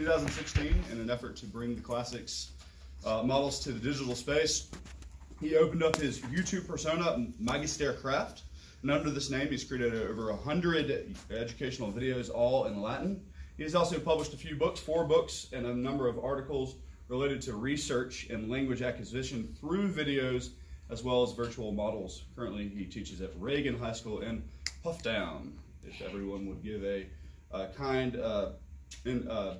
2016 in an effort to bring the classics uh, models to the digital space. He opened up his YouTube persona, Magister Craft, and under this name, he's created over 100 educational videos, all in Latin. He's also published a few books, four books, and a number of articles related to research and language acquisition through videos as well as virtual models. Currently, he teaches at Reagan High School in Puffdown. If everyone would give a, kind uh, and, uh,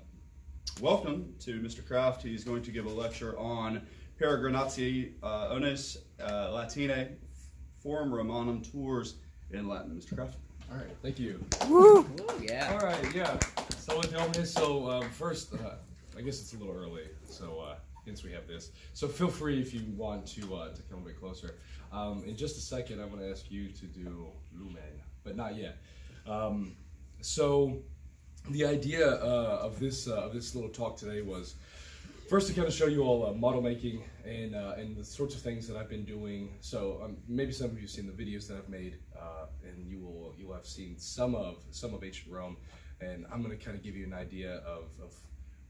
welcome to Mr. Kraft. He's going to give a lecture on Peregrinatio uh, Ones uh, Latine Forum Romanum Tours in Latin. Mr. Kraft. All right, thank you. Woo! yeah. All right, yeah. So, so um, first, uh, I guess it's a little early, so uh, hence we have this. So feel free if you want to uh, to come a bit closer. Um, in just a second, I'm going to ask you to do Lumen, but not yet. Um, so the idea uh, of this uh, of this little talk today was first to kind of show you all uh, model making and uh, and the sorts of things that I've been doing. So um, maybe some of you have seen the videos that I've made, uh, and you will you will have seen some of some of ancient Rome. And I'm going to kind of give you an idea of, of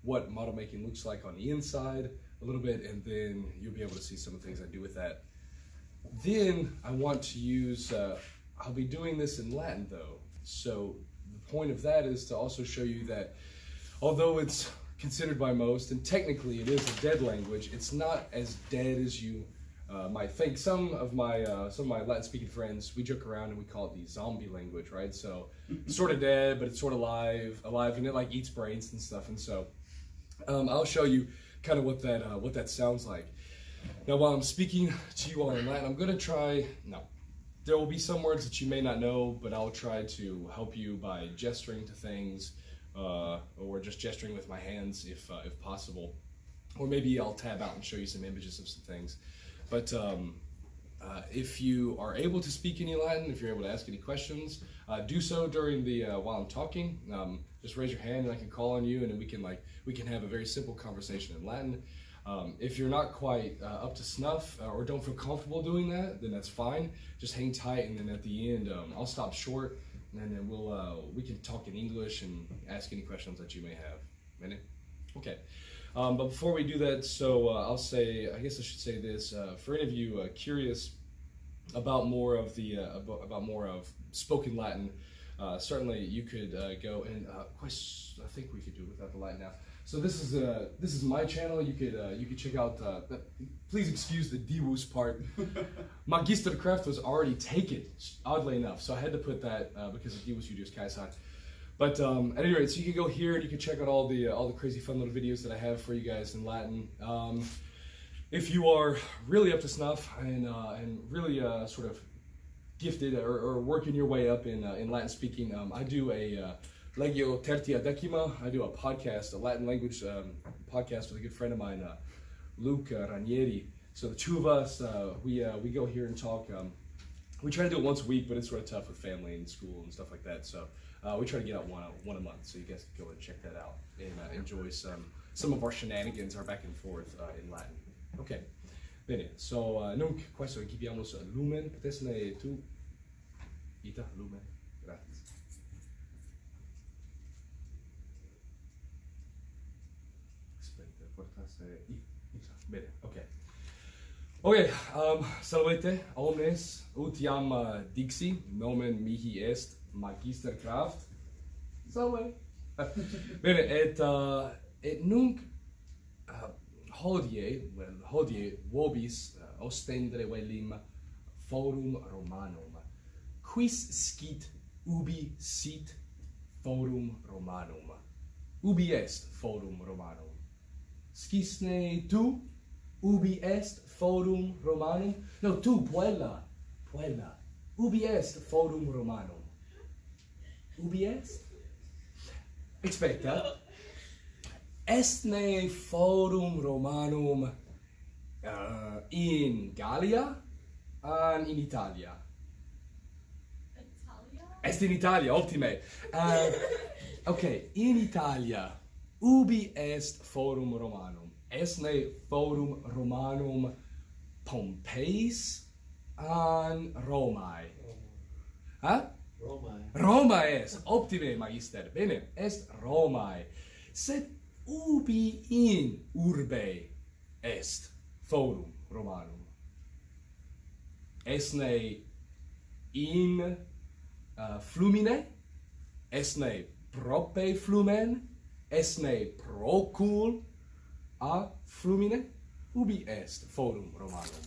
what model making looks like on the inside a little bit, and then you'll be able to see some of the things I do with that. Then I want to use, uh, I'll be doing this in Latin though. So point of that is to also show you that although it's considered by most, and technically it is a dead language, it's not as dead as you uh, might think. Some of my uh, some of my Latin speaking friends, we joke around and we call it the zombie language, right? So it's sort of dead, but it's sort of alive, alive, and it like eats brains and stuff. And so um, I'll show you kind of what that uh, what that sounds like. Now, while I'm speaking to you all in Latin, I'm going to try. No, there will be some words that you may not know, but I'll try to help you by gesturing to things, uh, or just gesturing with my hands if uh, if possible, or maybe I'll tab out and show you some images of some things. But um, uh, if you are able to speak any Latin, if you're able to ask any questions, uh, do so during the uh, while I'm talking. Um, just raise your hand and I can call on you, and we can like we can have a very simple conversation in Latin. Um, if you're not quite uh, up to snuff uh, or don't feel comfortable doing that, then that's fine. Just hang tight, and then at the end, um, I'll stop short, and then we'll uh, we can talk in English and ask any questions that you may have. Minute? Okay. Um, but before we do that, so uh, I'll say, I guess I should say this uh, for any of you uh, curious about more of the about, about more of spoken Latin. Certainly you could go and I think we could do it without the light now. So this is uh, this is my channel. You could uh, you could check out. Uh, the, please excuse the Dewus part. Magister Craft was already taken, oddly enough. So I had to put that because of Dewus Studios Kaisai. But um, at any rate, so you can go here and you can check out all the all the crazy fun little videos that I have for you guys in Latin. Um, if you are really up to snuff and and really sort of gifted or, or, working your way up in, uh, in Latin speaking, um, I do a uh, Legio Tertia Decima. I do a podcast, a Latin language um, podcast with a good friend of mine, uh, Luke uh, Ranieri. So the two of us, uh, we uh, we go here and talk. Um, we try to do it once a week, but it's sort of tough with family and school and stuff like that. So uh, we try to get out one one a month. So you guys can go and check that out and enjoy some some of our shenanigans, our back and forth in Latin. Okay. Bene, so nunc questo equipiamus lumen, potesne tu ita lumen. Eh, bene, ok. Ok, um, salvete, omnes, utiam uh, dixi, nomen mihi est Magister Kraft. Salve! Bene, et, uh, et nunc uh, hodie, well, hodie vobis uh, ostendere velim forum Romanum. Quis scit ubi sit forum Romanum? Ubi est forum Romanum? Scisne tu, ubi est forum Romanum? No, tu, puella, puella. Ubi est forum Romanum? Ubi est? Expecta. Estne forum Romanum uh, in Gallia an in Italia? Italia? Est in Italia, optime Uh, okay, in Italia ubi est forum romanum. Esne forum romanum Pompeis an Romae. Ha? Romae. Roma est. Optime magister. Bene est Romae. Sed ubi in urbe est forum romanum. Esne in uh, flumine? Esne prope flumen? esne procul a Flumine ubi est forum Romanum.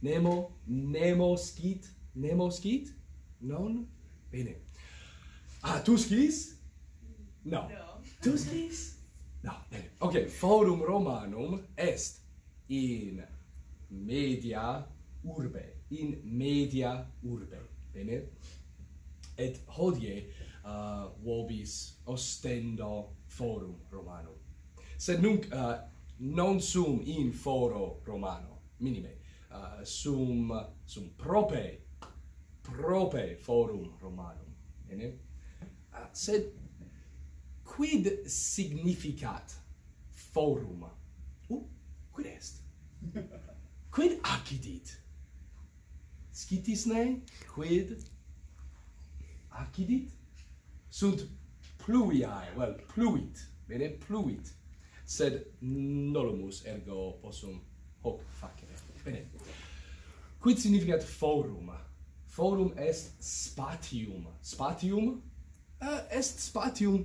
Nemo, nemo scit, nemo scit? Non? Bene. Ah, tu scis? No. no. Tu scis? No, bene. Ok, forum Romanum est in media urbe, in media urbe. Bene? Et hodie uh, vobis ostendo forum Romanum. Sed nunc uh, non sum in foro Romano, minime, uh, sum, sum prope, prope forum Romanum. Bene? Uh, sed quid significat forum? Uh, quid est? quid accidit? Scitisne? Quid accidit? sunt pluiae, well, pluit, bene, pluit, sed nolumus ergo possum hoc facere. Bene. Quid significat forum? Forum est spatium. Spatium? Uh, est spatium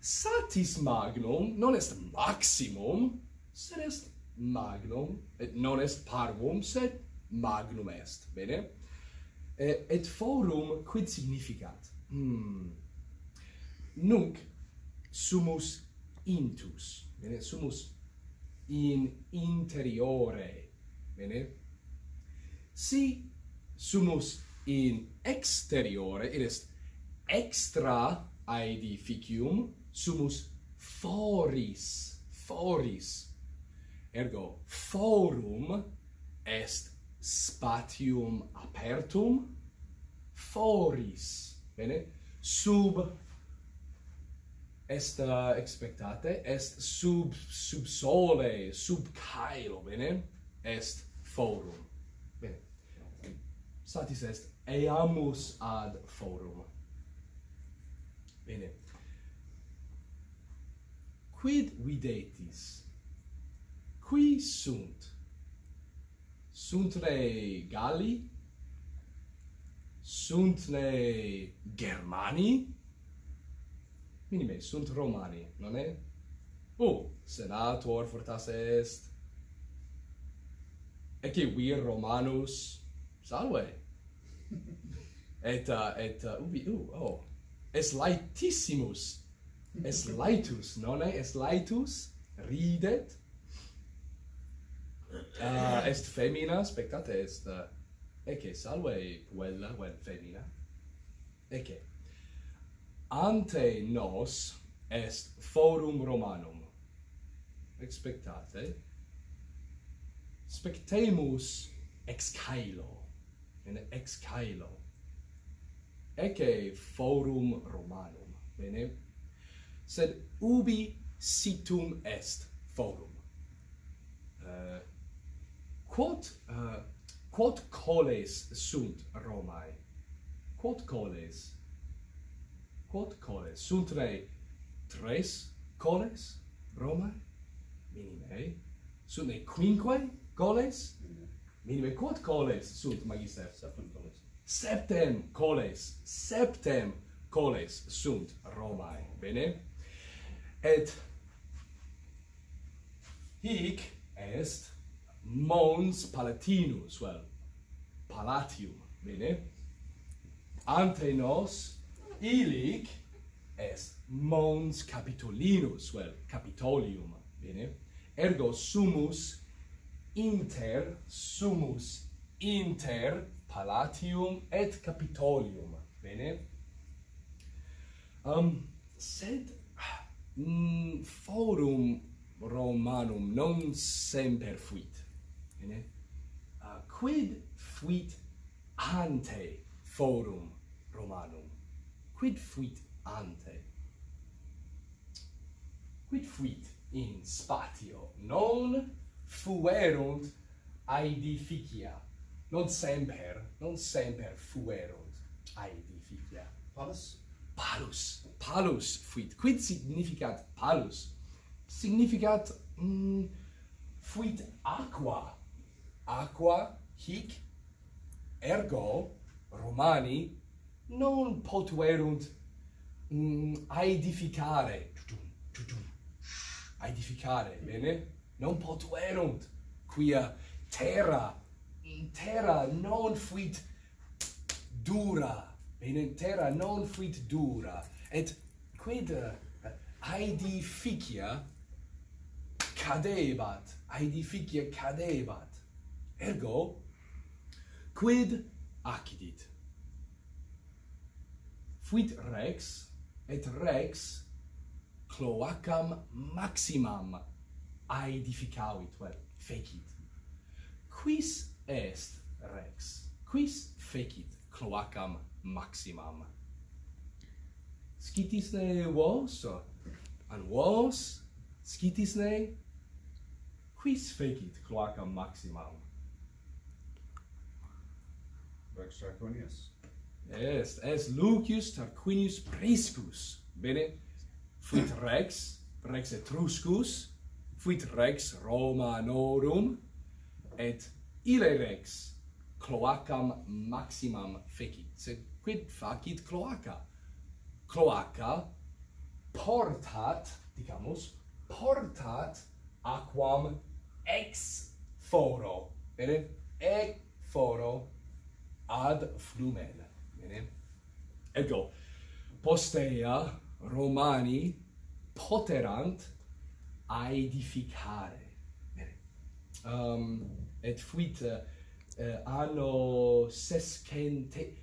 satis magnum, non est maximum, sed est magnum, et non est parvum, sed magnum est, bene? Et, et forum quid significat? Hmm nunc sumus intus bene? Sumus in interiore bene? Si sumus in exteriore it is extra aedificium sumus foris foris. Ergo forum est spatium apertum foris bene? Sub est uh, expectate est sub sub sole sub caelo bene? Est forum. Bene. Satis est eamus ad forum. Bene. Quid videtis? Qui sunt? Sunt ne galli sunt ne germani? minime sunt Romani, non è? Oh, senator fortas est. Ecce vir Romanus, salve. et, uh, et, uh, ubi, uh, oh, es laetissimus, es laetus, non è? Es laetus, ridet. Uh, est femina, spectate, est, uh, ecce salve puella, vel femina. Ecce ante nos est forum romanum. Expectate. Spectemus ex caelo. In ex caelo. Ecce forum romanum. Bene? Sed ubi situm est forum. Uh, quod uh, quod coles sunt romae? Quod coles? quod coles suntre tres coles Romae minime. Sune quinque coles minime. Quod coles sunt magister? Septem coles septem coles septem coles sunt Romae. Bene? Et hic est mons palatinus vel well, palatium. Bene? Ante nos Ilic est mons capitolinus, vel, capitolium, bene? Ergo sumus inter, sumus inter palatium et capitolium, bene? Um, sed mm, forum Romanum non semper fuit, bene? Uh, quid fuit ante forum Romanum? quid fuit ante? Quid fuit in spatio? Non fuerunt aedificia non semper non semper fuerunt aedificia palus? Palus. Palus fuit. Quid significat palus? Significat mm, fuit aqua. Aqua hic ergo romani non potuerunt mm, aedificare aedificare bene? Non potuerunt quia terra terra non fuit dura bene? Terra non fuit dura. Et quid eh, aedificia cadebat aedificia cadebat. Ergo quid accidit fuit rex et rex cloacam maximam aedificavit vel fecit. Quis est rex? Quis fecit cloacam maximam? Scitisne vos? An vos? Scitisne quis fecit cloacam maximam? Rex draconius Est, est Lucius Tarquinius Priscus. Bene, fuit rex, rex Etruscus, fuit rex Romanorum, et ille rex cloacam maximam fecit. Sed quid facit cloaca? Cloaca portat, dicamus, portat aquam ex foro, bene, ex foro ad flumen. Bene? Ego, postea Romani poterant aedificare. Bene. Um, et fuit uh, anno sescente,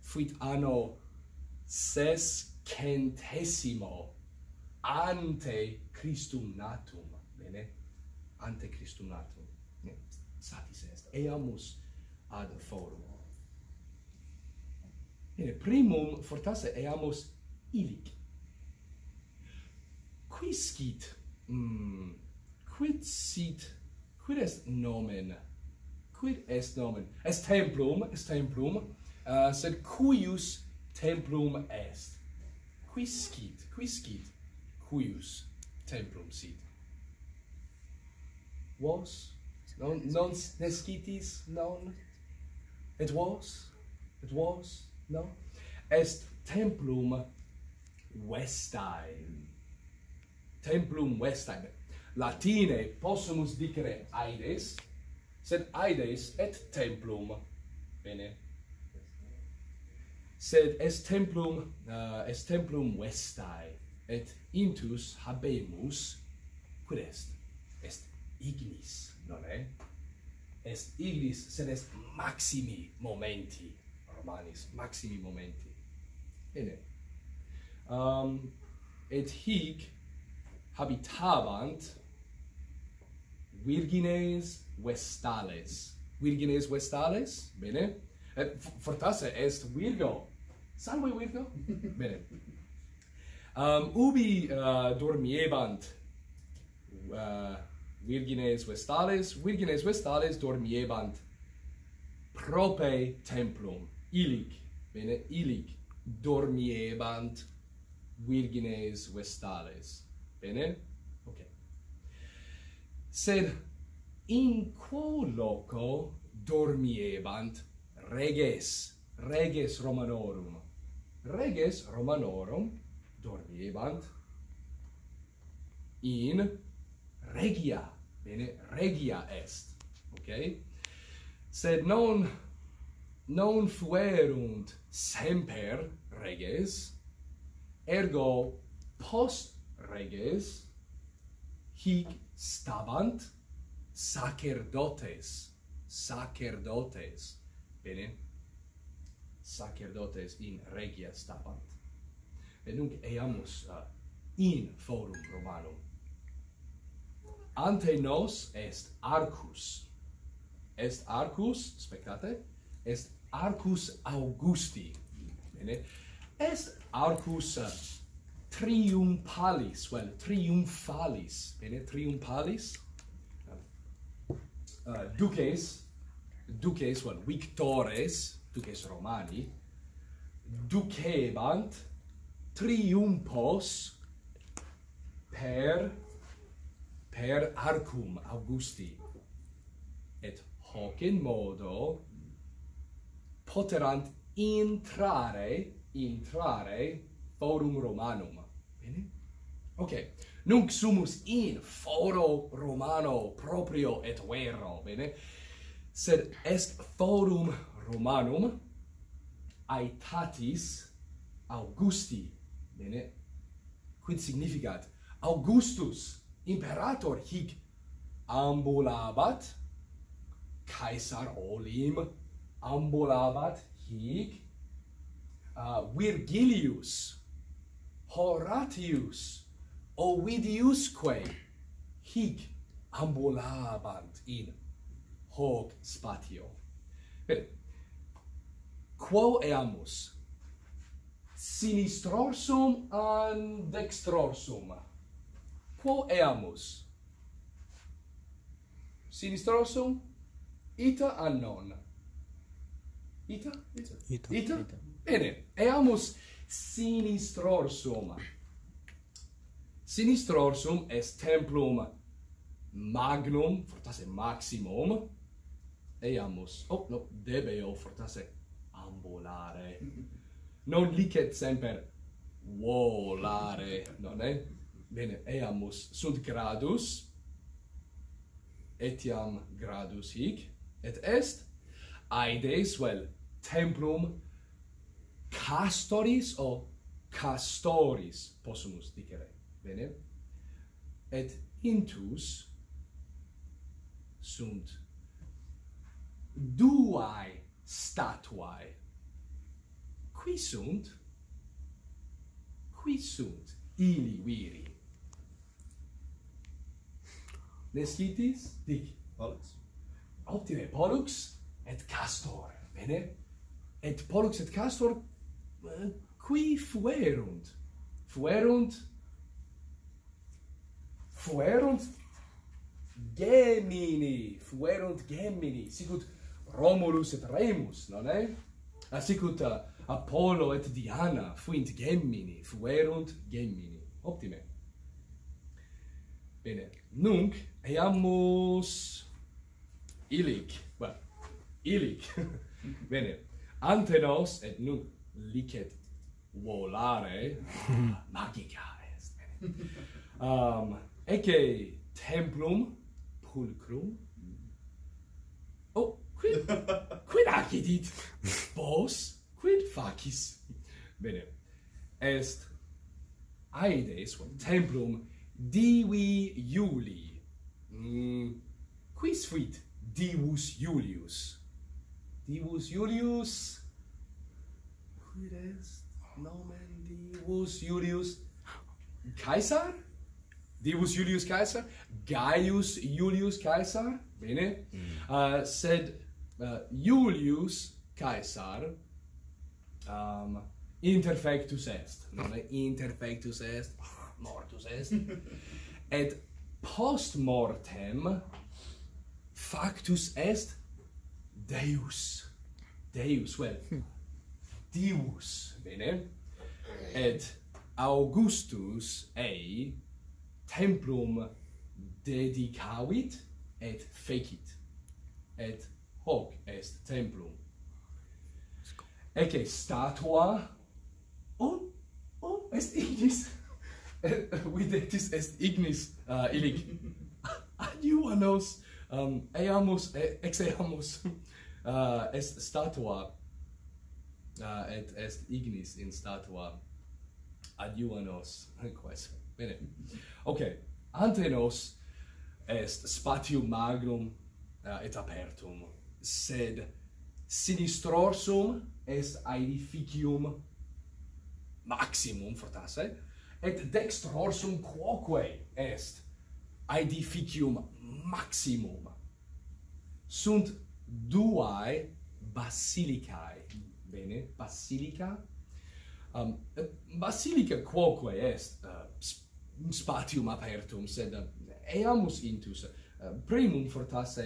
fuit anno sescentesimo ante Christum natum. Bene? Ante Christum natum. Satis est. Eamus ad forum. Bene, primum fortasse eamus ilic. Quiscit, mm, quid sit, quid est nomen? Quid est nomen? Est templum, est templum, uh, sed cuius templum est. Quiscit, quiscit, cuius templum sit. Vos? Non, non nescitis, non? Et vos? Et vos? no? Est templum vestae. Templum vestae. Latine possumus dicere aides, sed aides et templum. Bene. Sed est templum, uh, est templum vestae, et intus habemus, quid est? Est ignis, non è? Est ignis, sed est maximi momenti romanis maximi momenti. Bene. Um, et hic habitabant virgines vestales. Virgines vestales, bene? Et fortasse est virgo. Salve virgo. bene. Um, ubi uh, dormiebant uh, virgines vestales, virgines vestales dormiebant prope templum. Ilic. Bene, ilic dormiebant virgines vestales. Bene? Ok. Sed in quo loco dormiebant reges, reges Romanorum. Reges Romanorum dormiebant in regia. Bene, regia est. Ok? Sed non non fuerunt semper reges ergo post reges hic stabant sacerdotes sacerdotes. Bene? Sacerdotes in regia stabant. Et nunc eamus uh, in forum romanum. Ante nos est arcus. Est arcus spectate est Arcus Augusti. Bene? Est Arcus eh, triumphalis, well, triumphalis, bene, triumphalis, uh, eh, eh, duces, duces, well, victores, duces Romani, ducebant triumphos per per arcum Augusti et hoc in modo poterant intrare intrare forum romanum. Bene? Ok. Nunc sumus in foro romano proprio et vero bene? Sed est forum romanum aetatis augusti bene? Quid significat? Augustus imperator hic ambulabat caesar olim ambulabat hic uh, Virgilius Horatius Ovidiusque hic ambulabant in hoc spatio. Bene. Quo eamus? Sinistrorsum an dextrorsum. Quo eamus? Sinistrorsum ita an non. Ita? Ita? Ita? Ita? Bene, eamus sinistrorsum. Sinistrorsum est templum magnum, fortasse maximum, eamus, oh no, debeo fortasse ambulare. Non licet semper volare, non è? Bene, eamus sunt gradus, etiam gradus hic, et est aedes vel templum castoris o castoris possumus dicere. Bene? Et intus sunt duae statuae. Qui sunt? Qui sunt ili viri? Nescitis? Dic volus optime pollux et castor. Bene? et pollux et castor uh, qui fuerunt? Fuerunt? Fuerunt gemini fuerunt gemini. Sicut romulus et remus non è? A sicut uh, apollo et diana fuint gemini fuerunt gemini. Optime. Bene nunc eamus ilic well ilic bene ante nos et nunc licet volare. Magica est. Um ecce templum pulcrum? Oh quid quid accidit? Vos quid facis? Bene est aedes templum divi Iuli. Mm, quis fuit divus Iulius? Divus Iulius, quid est nomen Divus Iulius Caesar? Divus Iulius Caesar? Gaius Iulius Caesar? Bene? Mm. Uh, sed uh, Iulius Caesar um, interfectus est. Non interfectus est, mortus est. Et post mortem factus est Deus. Deus, well, hm. Divus, bene? Et Augustus ei templum dedicavit et fecit. Et hoc est templum. Ecce statua on on est ignis. Videtis est ignis uh, illic. Adiuanos um, eamus, e, ex eamus uh, est statua uh, et est ignis in statua adiuanos quas bene. Okay ante nos est spatium magnum uh, et apertum sed sinistrorsum est aedificium maximum fortasse et dextrorsum quoque est aedificium maximum. Sunt duae basilicae. Bene, basilica. Um, eh, basilica quoque est uh, spatium apertum, sed uh, eamus intus, uh, primum fortasse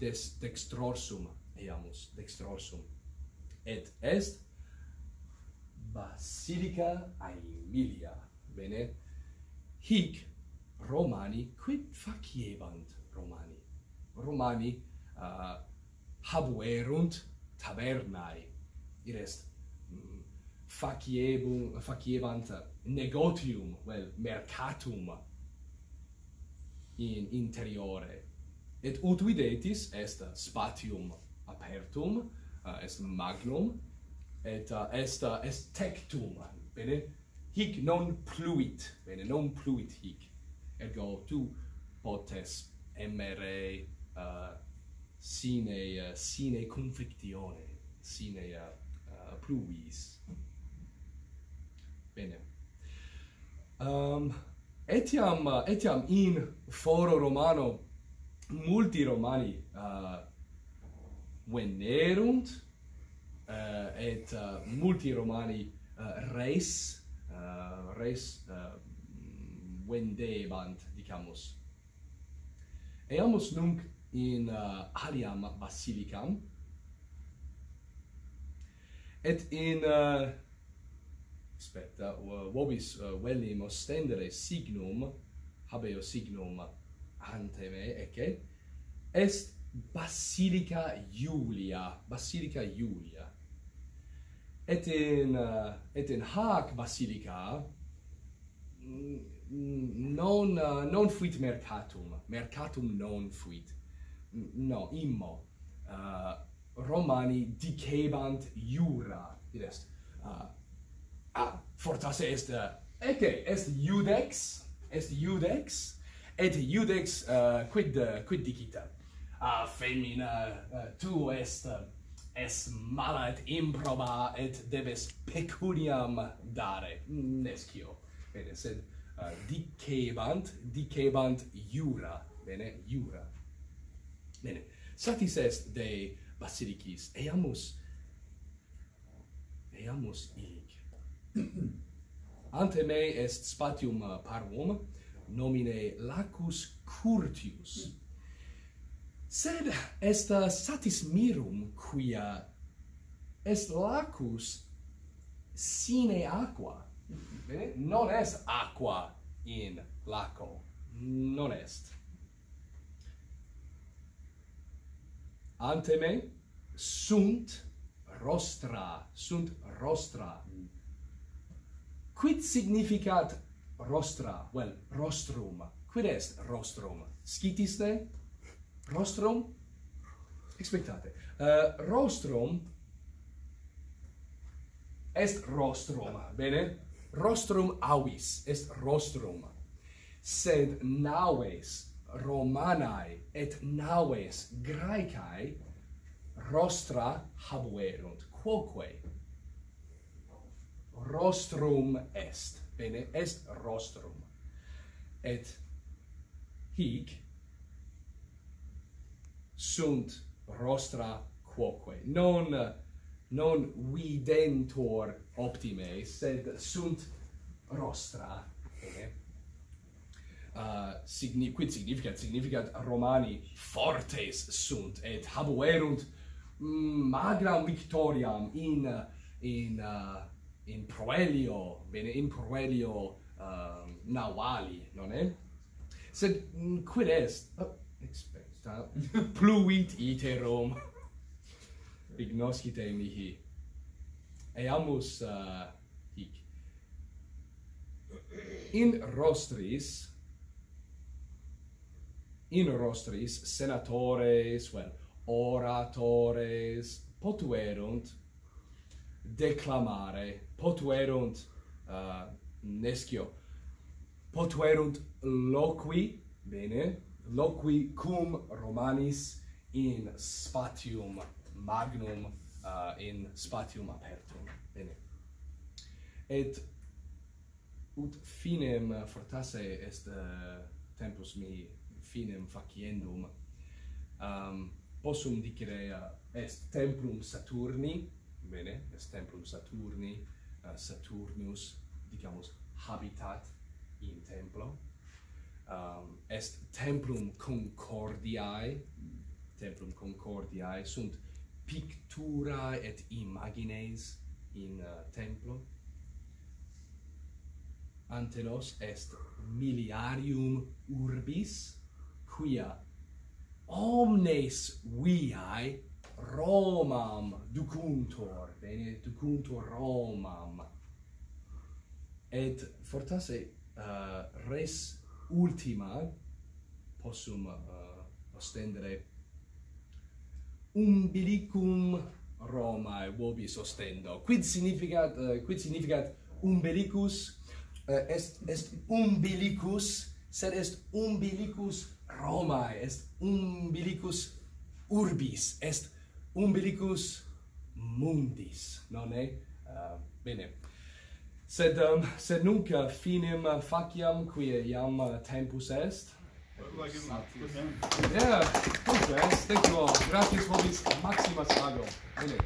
des dextrorsum, eamus dextrorsum. Et est basilica Aemilia. Bene, hic Romani quid faciebant Romani? Romani uh, habuerunt tavernae it est mm, faciebum faciebant negotium vel mercatum in interiore. Et ut videtis est spatium apertum uh, est magnum et uh, est uh, est tectum bene? Hic non pluit bene non pluit hic. Ergo tu potes emere uh, sine uh, sine confectione sine uh, pluis. Bene. Um etiam eh, etiam in foro romano multi romani uh, venerunt uh, et uh, multi romani uh, res uh, res uh, vendebant dicamus eamus nunc in uh, aliam basilicam et in uh, specta uh, vobis uh, vellim ostendere signum habeo signum ante me ecce est basilica Iulia basilica Iulia. Et in uh, et in hac basilica non uh, non fuit mercatum mercatum non fuit no, immo, uh, Romani dicebant jura, id est, uh, ah, fortasse est, uh, ecce, est iudex, est iudex, et iudex uh, quid, uh, quid dicita? Ah, femina, uh, tu est, uh, es mala et improba et debes pecuniam dare. Mm, Nescio. Bene, sed uh, dicebant, dicebant jura. Bene, jura. Bene, satis est de basilicis, eamus, eamus illic. Ante me est spatium uh, parvum, nomine lacus curtius. Sed est uh, satis mirum quia est lacus sine aqua. Bene? Non est aqua in laco. Non est. ante me sunt rostra sunt rostra. Quid significat rostra? Well rostrum. Quid est rostrum? Scitis de rostrum? Expectate. Uh, rostrum est rostrum. Bene? Rostrum avis est rostrum. Sed naves Romanae et naves Graecae rostra habuerunt, quoque rostrum est, bene, est rostrum. Et hic sunt rostra quoque, non non videntur optime, sed sunt rostra uh, signi quid significat? Significat Romani fortes sunt et habuerunt mm, magram victoriam in uh, in uh, in proelio bene in proelio uh, navali non è? Sed mm, quid est? Oh, expecta. Pluit iterum ignoscite mihi. Eamus uh, hic. In rostris rostris senatores vel oratores potuerunt declamare potuerunt uh, nescio potuerunt loqui bene loqui cum romanis in spatium magnum uh, in spatium apertum bene. Et ut finem fortasse est uh, tempus mi finem faciendum um, possum dicere uh, est templum Saturni bene est templum Saturni uh, Saturnus dicamus habitat in templo um, est templum Concordiae templum Concordiae sunt pictura et imagines in uh, templo. Ante nos est miliarium urbis quia omnes viae Romam ducuntur, bene, ducuntur Romam. Et fortasse uh, res ultima possum uh, ostendere umbilicum Romae vobis ostendo. Quid significat uh, quid significat umbilicus uh, est est umbilicus sed est umbilicus Romae est umbilicus urbis, est umbilicus mundis, non è? Uh, bene. Sed, um, sed nunc finem faciam, quia iam tempus est. Like yeah, okay, thank you all. Gracias vobis maximas agam. Bene.